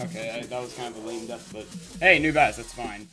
Okay, that was kind of a lame duck, but hey, new bass, that's fine.